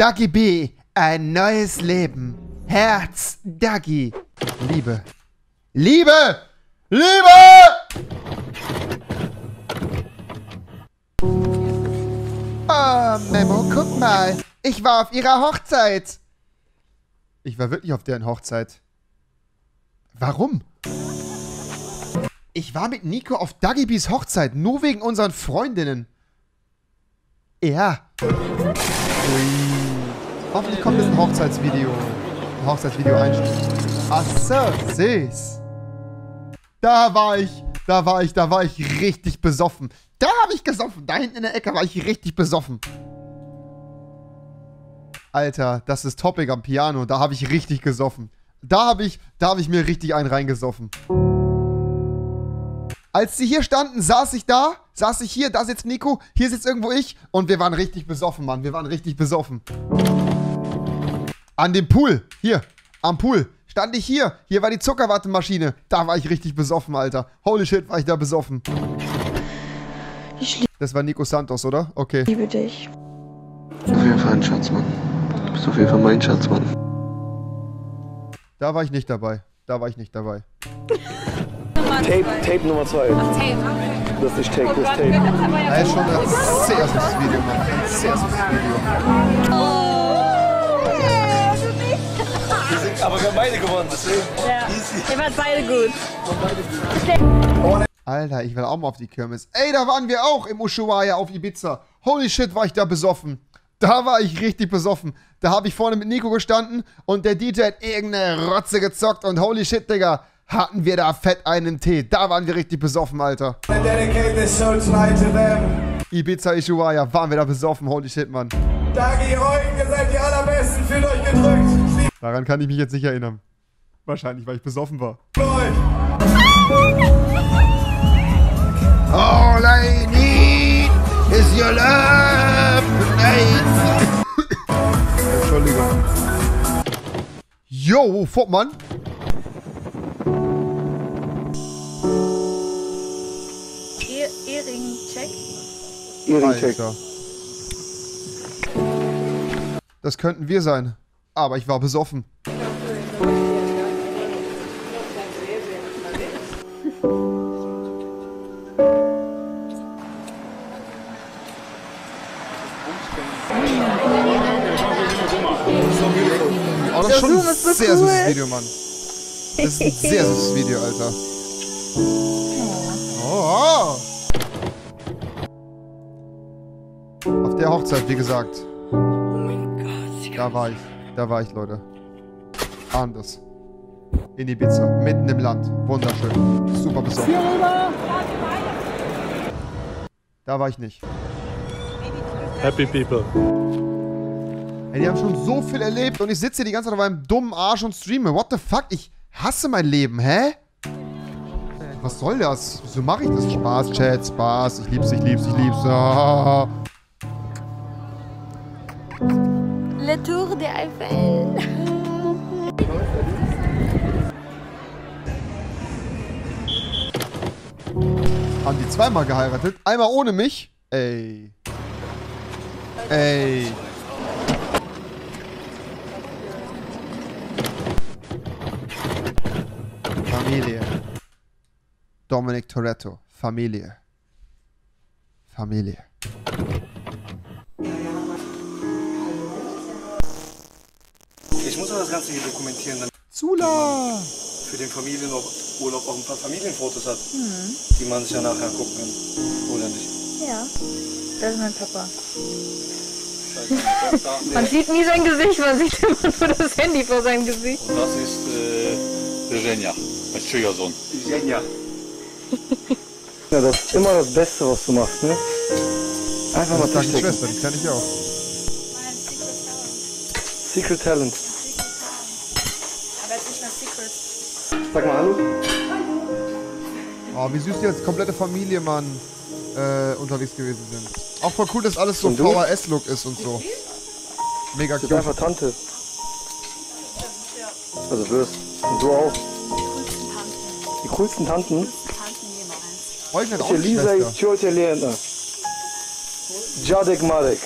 Dagi B, ein neues Leben. Herz, Dagi. Liebe. Liebe! Liebe! Ah, Memo, guck mal. Ich war auf ihrer Hochzeit. Ich war wirklich auf deren Hochzeit. Warum? Ich war mit Nico auf Dagibis Hochzeit, nur wegen unseren Freundinnen. Ja. Hoffentlich kommt jetzt ein Hochzeitsvideo. Ein Hochzeitsvideo einstellen. Ach so, süß. Da war ich, da war ich, da war ich richtig besoffen. Da habe ich gesoffen. Da hinten in der Ecke war ich richtig besoffen. Alter, das ist Topic am Piano. Da habe ich richtig gesoffen. Da habe ich, da habe ich mir richtig einen reingesoffen. Als sie hier standen, saß ich da, saß ich hier, da sitzt Nico, hier sitzt irgendwo ich und wir waren richtig besoffen, Mann. Wir waren richtig besoffen. An dem Pool, hier, am Pool, stand ich hier. Hier war die Zuckerwattemaschine. Da war ich richtig besoffen, Alter. Holy shit, war ich da besoffen. Ich Das war Nico Santos, oder? Okay. liebe dich. Auf jeden Fall ein Schatz, Mann. Du bist auf jeden Fall mein Schatz, Mann. Da war ich nicht dabei. Da war ich nicht dabei. Tape, Tape Nummer 2. Das ist nicht Tape, das ist Tape. Das ist schon ein sehr süßes Video, Mann. Ein sehr süßes Video. Aber wir haben beide gewonnen, deswegen. Ja. Ihr wart beide gut. Alter, ich will auch mal auf die Kirmes. Ey, da waren wir auch im Ushuaia auf Ibiza. Holy shit, war ich da besoffen. Da war ich richtig besoffen. Da habe ich vorne mit Nico gestanden und der DJ hat irgendeine Rotze gezockt und holy shit, Digga, hatten wir da fett einen Tee. Da waren wir richtig besoffen, Alter. dedicate this show tonight to them. Ibiza, Ushuaia, waren wir da besoffen. Holy shit, Mann. Dagi, Eugen, ihr seid die allerbesten, fühlt euch gedrückt. Daran kann ich mich jetzt nicht erinnern. Wahrscheinlich, weil ich besoffen war. All I need is your love tonight. Entschuldigung. Yo, Fortmann. Ehring, check. Ehrencheck. Alter. Das könnten wir sein. Aber ich war besoffen. Oh, das ist schon ein sehr süßes Video, Mann. Das ist ein sehr süßes Video, Alter. Oh. Auf der Hochzeit, wie gesagt. Da war ich. Da war ich, Leute. Anders. In Ibiza. Mitten im Land. Wunderschön. Super besoffen. Da war ich nicht. Happy People. Ey, die haben schon so viel erlebt und ich sitze hier die ganze Zeit auf einem dummen Arsch und streame. What the fuck? Ich hasse mein Leben, hä? Was soll das? Wieso mache ich das? Spaß, Chat, Spaß. Ich lieb's, ich lieb's, ich lieb's. Ah. Le Tour de Eiffel. Haben die zweimal geheiratet? Einmal ohne mich? Ey. Ey. Familie. Dominic Toretto. Familie. Familie. Ich muss aber das Ganze hier dokumentieren. Damit Zula! Für den Familienurlaub auch ein paar Familienfotos hat, mhm. die man sich ja nachher gucken kann. Oder nicht? Ja. Das ist mein Papa. man sieht nie sein Gesicht, man sieht immer nur das Handy vor seinem Gesicht. Und das ist äh, Zhenja, mein Schwiegersohn. Zhenja. ja, das ist immer das Beste, was du machst, ne? Einfach mal Taktik. Die Schwester, die kenne ich auch. Mein Secret Talent. Secret Talent. Sag mal Hallo. Oh, wie süß die als komplette Familie, Mann, äh, unterwegs gewesen sind. Auch voll cool, dass alles so? VHS-Look ist und so. Mega Du bist cute. einfach Tante. Also wirst. Und du auch. Die coolsten Tanten. Eugen hat auch Cię eine Lisa i Schwester. ciocia Lena. Dziadek Marek.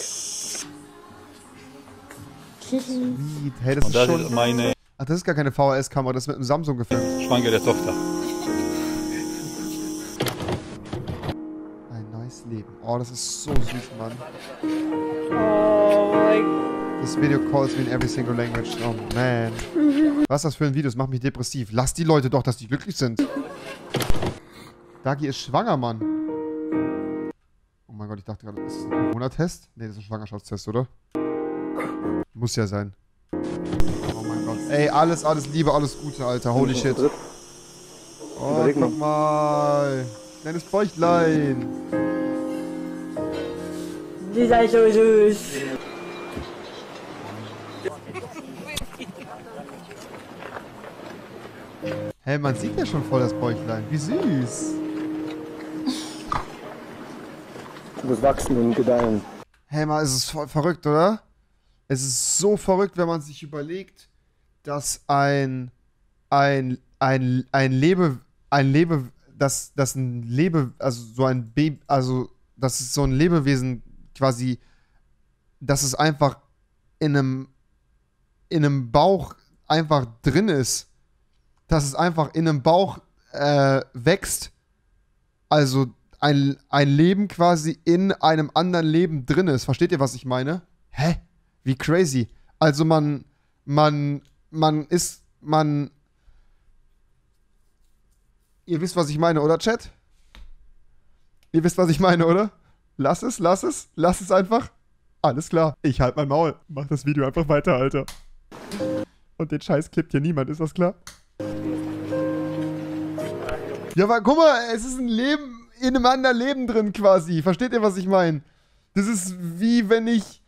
Sweet. Hey, das Und ist das schon... ist meine Ach, das ist gar keine VHS-Kamera, das ist mit einem Samsung gefilmt. schwangere Tochter. Ein neues Leben. Oh, das ist so süß, Mann. Oh mein This video calls me in every single language. Oh, man. Was ist das für ein Video? Das macht mich depressiv. Lass die Leute doch, dass die glücklich sind. Dagi ist schwanger, Mann. Oh mein Gott, ich dachte gerade, ist das ein Corona-Test? Nee, das ist ein Schwangerschaftstest, oder? Muss ja sein. Oh mein Gott. Ey, alles, alles Liebe, alles Gute, Alter. Holy shit. Oh, guck mal. Kleines Bäuchlein. Die seid so süß. Hey, man sieht ja schon voll das Bäuchlein. Wie süß. Du wirst wachsen und gedeihen. Hey, mal, es ist voll verrückt, oder? Es ist so verrückt, wenn man sich überlegt, dass ein, ein, ein, ein Lebe, ein Lebe, dass, dass ein Lebe, also so ein Baby, also, dass es so ein Lebewesen quasi, dass es einfach in einem, in einem Bauch einfach drin ist. Dass es einfach in einem Bauch äh, wächst. Also ein, ein Leben quasi in einem anderen Leben drin ist. Versteht ihr, was ich meine? Hä? Wie crazy. Also man, man, man ist, man. Ihr wisst, was ich meine, oder, Chat? Ihr wisst, was ich meine, oder? Lass es, lass es, lass es einfach. Alles klar. Ich halt mein Maul. Mach das Video einfach weiter, Alter. Und den Scheiß klippt hier niemand, ist das klar? Ja, aber guck mal, es ist ein Leben in einem anderen Leben drin quasi. Versteht ihr, was ich meine? Das ist wie wenn ich,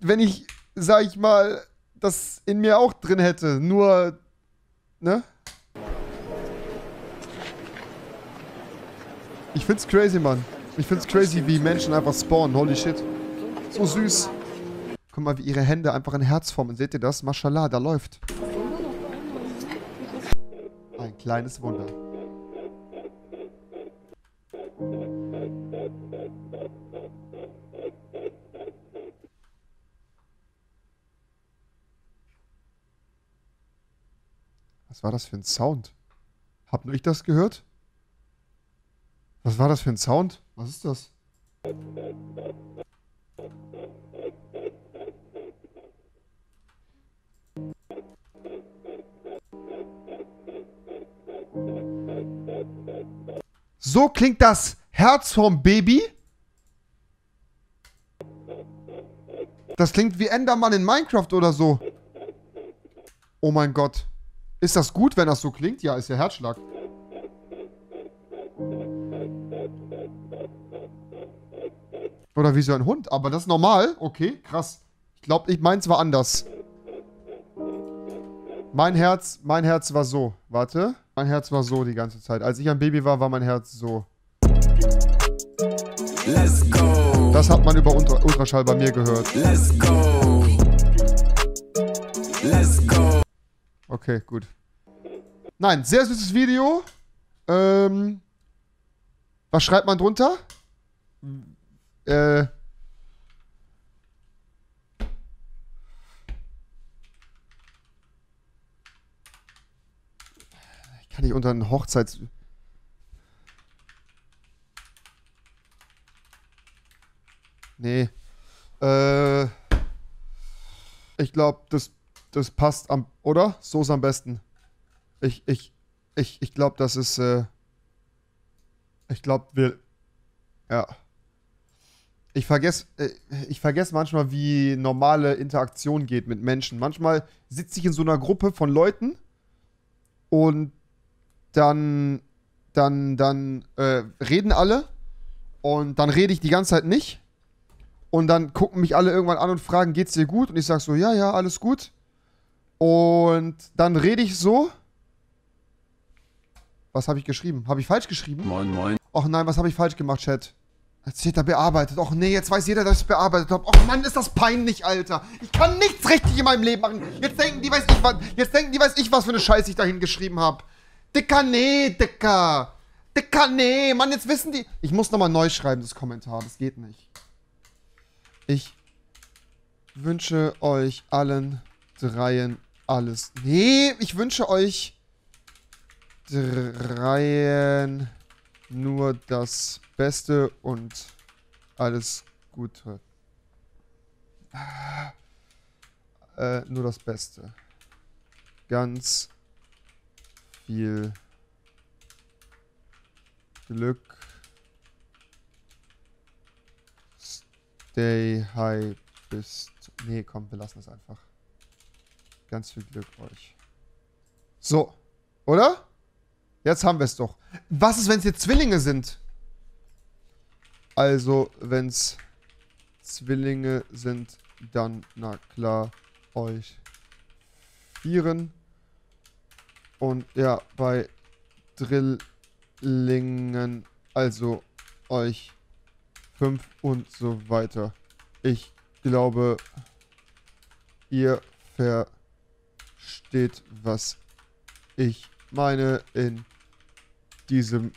wenn ich, sag ich mal, das in mir auch drin hätte. Nur, ne? Ich find's crazy, Mann. Ich find's crazy, wie Menschen einfach spawnen. Holy shit. So süß. Guck mal, wie ihre Hände einfach ein Herz formen. Seht ihr das? Mashallah, da läuft. Ein kleines Wunder. Was war das für ein Sound? Habt nur ich das gehört? Was war das für ein Sound? Was ist das? So klingt das Herz vom Baby. Das klingt wie Enderman in Minecraft oder so. Oh mein Gott. Ist das gut, wenn das so klingt? Ja, ist ja Herzschlag. Oder wie so ein Hund. Aber das ist normal. Okay, krass. Ich glaube, ich meins war anders. Mein Herz, mein Herz war so. Warte. Mein Herz war so die ganze Zeit. Als ich ein Baby war, war mein Herz so. Let's go, Das hat man über Ultra Ultraschall bei mir gehört. let's go. Okay, gut. Nein, sehr süßes Video. Ähm, was schreibt man drunter? Äh, ich kann nicht unter einen Hochzeits... Nee. Äh, ich glaube, das, das passt am, oder? So ist am besten. Ich, ich, ich, ich glaube, das ist, äh, ich glaube, wir, ja. Ich vergesse, äh, ich vergesse manchmal, wie normale Interaktion geht mit Menschen. Manchmal sitze ich in so einer Gruppe von Leuten und dann, dann, dann äh, reden alle und dann rede ich die ganze Zeit nicht. Und dann gucken mich alle irgendwann an und fragen, geht's dir gut? Und ich sag so, ja, ja, alles gut. Und dann rede ich so. Was habe ich geschrieben? Habe ich falsch geschrieben? Moin, moin. Och nein, was habe ich falsch gemacht, Chat? Jetzt steht da bearbeitet. Och nee, jetzt weiß jeder, dass ich es bearbeitet habe. Och Mann, ist das peinlich, Alter. Ich kann nichts richtig in meinem Leben machen. Jetzt denken die, weiß ich was. Jetzt denken die, weiß ich was für eine Scheiße ich dahin geschrieben habe. Dicker, nee, Dicker. Dicker, nee. Mann, jetzt wissen die. Ich muss nochmal neu schreiben, das Kommentar. Das geht nicht. Ich wünsche euch allen dreien alles. Nee, ich wünsche euch dreien nur das Beste und alles Gute. Äh, nur das Beste. Ganz viel Glück. Stay high bist. Nee, komm, wir lassen es einfach. Ganz viel Glück euch. So, oder? Jetzt haben wir es doch. Was ist, wenn es jetzt Zwillinge sind? Also, wenn es Zwillinge sind, dann, na klar, euch vieren. Und ja, bei Drillingen, also euch fünf und so weiter. Ich glaube, ihr versteht, was ich meine in diesem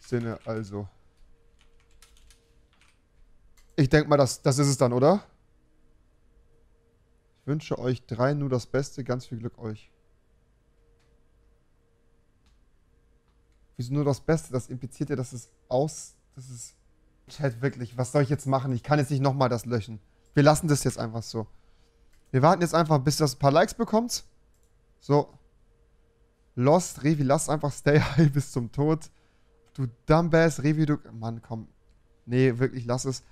Sinne also. Ich denke mal, das, das ist es dann, oder? Ich wünsche euch drei nur das Beste. Ganz viel Glück euch. Wieso nur das Beste? Das impliziert ja, dass es aus... Das ist... Chat, wirklich. Was soll ich jetzt machen? Ich kann jetzt nicht nochmal das löschen. Wir lassen das jetzt einfach so. Wir warten jetzt einfach, bis das ein paar Likes bekommt. So. Lost, Revi, lass einfach stay high bis zum Tod. Du Dumbass, Revi, du... Mann, komm. Nee, wirklich, lass es.